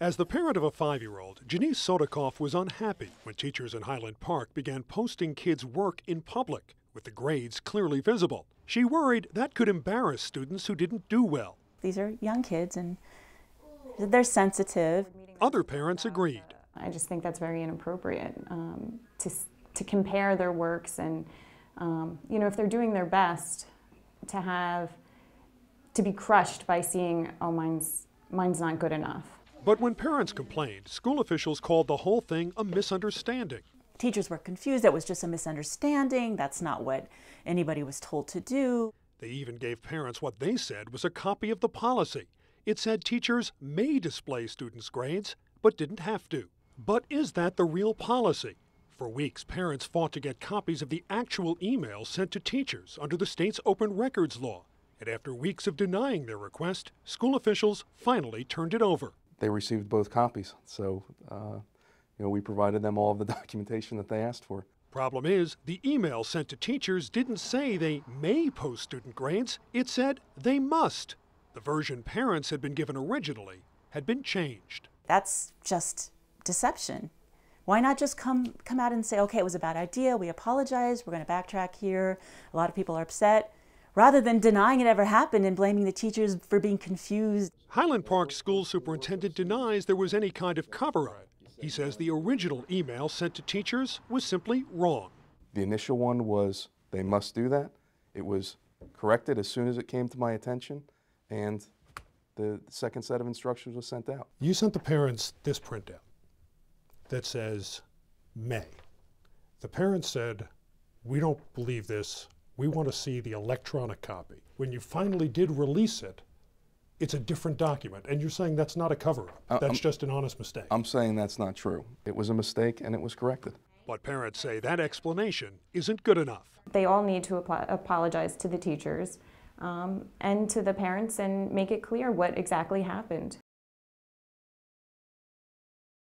As the parent of a five year old, Genese Sodikoff was unhappy when teachers in Highland Park began posting kids' work in public, with the grades clearly visible. She worried that could embarrass students who didn't do well. These are young kids and they're sensitive. Other parents agreed. I just think that's very inappropriate um, to, to compare their works and, um, you know, if they're doing their best, to have, to be crushed by seeing, oh, mine's, mine's not good enough. But when parents complained, school officials called the whole thing a misunderstanding. Teachers were confused. That was just a misunderstanding. That's not what anybody was told to do. They even gave parents what they said was a copy of the policy. It said teachers may display students' grades, but didn't have to. But is that the real policy? For weeks, parents fought to get copies of the actual emails sent to teachers under the state's open records law. And after weeks of denying their request, school officials finally turned it over. They received both copies, so uh, you know we provided them all of the documentation that they asked for. Problem is, the email sent to teachers didn't say they may post student grades, it said they must. The version parents had been given originally had been changed. That's just deception. Why not just come come out and say, okay, it was a bad idea, we apologize, we're going to backtrack here, a lot of people are upset, rather than denying it ever happened and blaming the teachers for being confused. Highland Park school superintendent denies there was any kind of cover up. He says the original email sent to teachers was simply wrong. The initial one was they must do that. It was corrected as soon as it came to my attention, and the second set of instructions was sent out. You sent the parents this printout that says May. The parents said, We don't believe this. We want to see the electronic copy. When you finally did release it, it's a different document. And you're saying that's not a cover up. Uh, that's I'm- just an honest mistake. I'm saying that's not true. It was a mistake and it was corrected. but parents say that explanation isn't good enough. They all need to apo- apologize to the teachers um, and to the parents and make it clear what exactly happened.